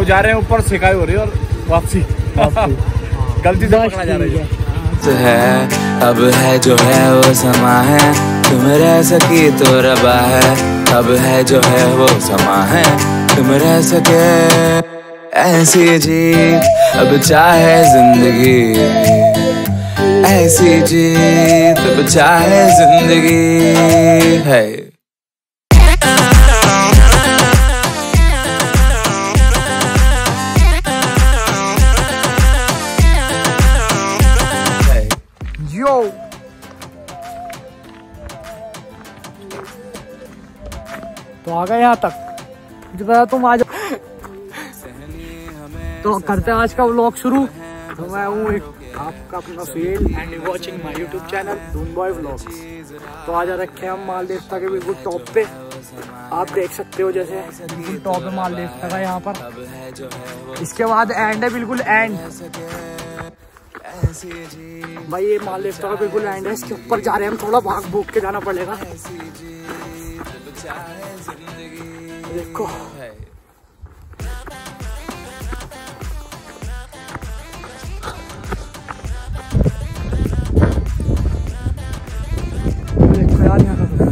जो जा रहे हैं ऊपर सिकाई हो रही है और वापसी। गलती से पकड़ा जा रही है। तो है अब है जो है वो समा है। तुम रह सकी तो रबा है। अब है जो है वो समा है। तुम रह सके ऐसी जी अब चाहे ज़िंदगी। ऐसी जी तब चाहे ज़िंदगी। है। तो आ गए यहाँ तक। मुझे पता तुम आ जाओ तो करते हैं आज का व्लॉग शुरू। तो मैं हूँ आपका अपना Suhail and watching my YouTube channel Dhoom boy vlogs तो आज रखे हम माल देवता के बिल्कुल टॉप पे। आप देख सकते हो जैसे बिल्कुल टॉप है माल देवता का यहाँ पर। इसके बाद एंड है बिल्कुल एंड भाई ये माल देवता का बिल्कुल एंड है। इसके ऊपर जा रहे हैं हम, थोड़ा भाग भूख के जाना पड़ेगा। देखो। देखो यार यहाँ का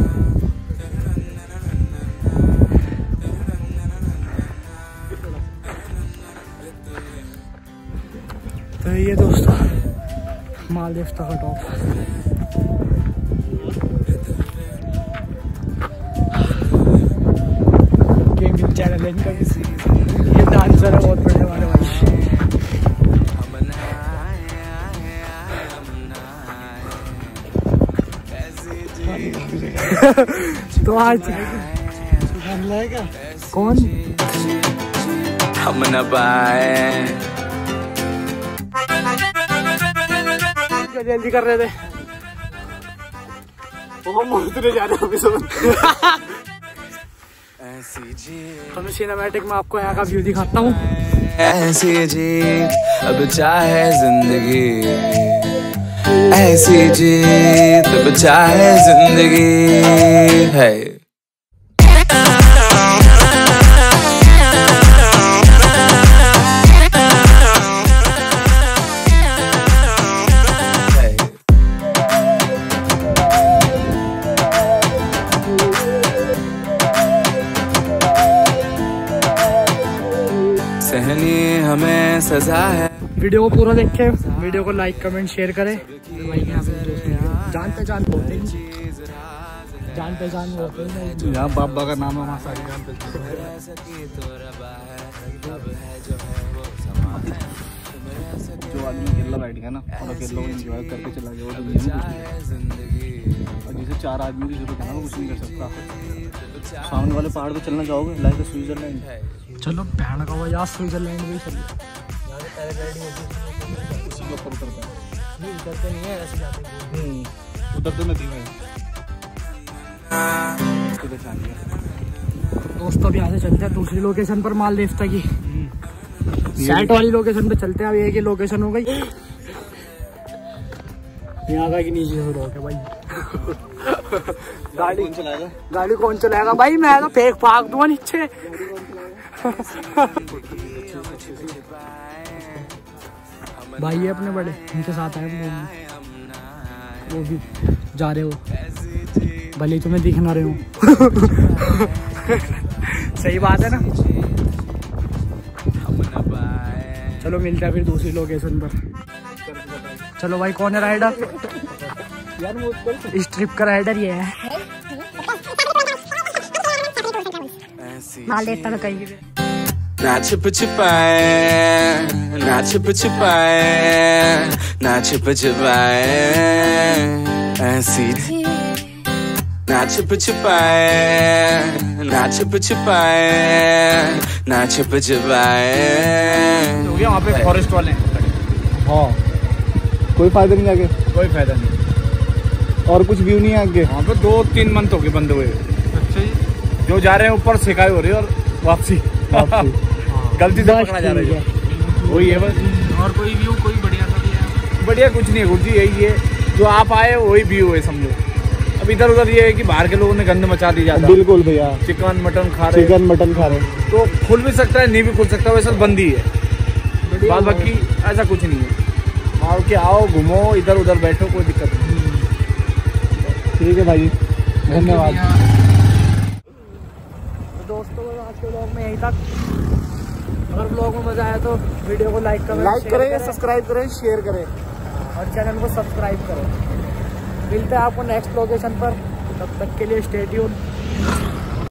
तो ये दोस्तों माल देवता का टॉप इनका ये डांसर है बहुत बड़े वाले भाई। तो आज कौन? हम न पाए। जल्दी कर रहे थे। वो मुड़ने जा रहे हो अभी सुन तो मैं सिनेमैटिक में आपको यहाँ का व्यू दिखाता हूँ? ऐसी जी अब चाहे ज़िंदगी। ऐसी जी तब चाहे ज़िंदगी। है। सहनी हमें सजा है। वीडियो को पूरा देखें वीडियो को लाइक कमेंट शेयर करें। हैं। जान पहचान हैं जान पहचान होते हैं यहाँ बाबा का नाम है वहाँ सारी जान पहचान जो आदमी अकेला बैठ गया ना और अकेला इंजॉय करके चला गया वो दुनिया में कुछ नहीं। और जिसे चार आदमी की ज़रूरत है ना वो कुछ नहीं कर सकता। सामने वाले पहाड़ पे चलना चाहोगे? लाइक स्विट्जरलैंड चलो बहन का यार स्विट्जरलैंड भी उसी के ऊपर उतरता है उतरते नहीं है। ऐसे जाते उतरते नदी में उसको पहचान लिया दोस्तों अब यहाँ से चलते हैं दूसरी लोकेशन पर माल देवता की सेट वाली लोकेशन पे चलते हैं अब एक ही लोकेशन हो गई। यहाँ का कि नीचे से रोक है भाई। गाड़ी कौन चलाएगा? गाड़ी कौन चलाएगा? भाई मैं तो फेंक फाक दूँगा नीचे। भाई ये अपने बड़े उनके साथ आए वो भी। जा रहे हो। भले ही तुम्हें दिख ना रहे हो। सही बात है ना? चलो मिलते हैं फिर दूसरी लोकेशन पर। चलो भाई कौन है राइडर इस ट्रिप का राइडर ये है। माल देता मैं कहीं ना छिप छिपाए ना छिप छिपाए ना छिप छिपाए ऐसी ना छिप छिपाए ना छिप छिपाए ना छिप छिपाए हो गया वहाँ पे फॉरेस्ट वाले। हैं हाँ। कोई फ़ायदा नहीं आगे। कोई फ़ायदा नहीं। और कुछ व्यू नहीं है आगे? वहाँ पे दो तीन मंथ हो गए बंद हुए। अच्छा जी। जो जा रहे हैं ऊपर सिकाई हो रही है और वापसी। गलती से पकड़ा जा रहा है वही है बस। और कोई व्यू कोई बढ़िया सा भी है? बढ़िया कुछ नहीं है गुरु जी यही है। जो आप आए वही व्यू है समझो। अब अब इधर उधर ये है कि बाहर के लोगों ने गंद मचा दी ज़्यादा। बिल्कुल भैया। चिकन मटन खा रहे। चिकन मटन खा रहे। तो खुल भी सकता है नहीं भी खुल सकता वैसे बंदी है बाकी ऐसा कुछ नहीं है। आओ के आओ घूमो इधर उधर बैठो कोई दिक्कत नहीं। ठीक है भाई। धन्यवाद। तो दोस्तों आज के ब्लॉग में यहीं तक अगर ब्लॉग में मज़ा आया तो वीडियो को लाइक करें लाइक करें सब्सक्राइब करें शेयर करें। और चैनल को सब्सक्राइब करें। मिलते हैं आपको नेक्स्ट लोकेशन पर। तब तक के लिए स्टेट्यून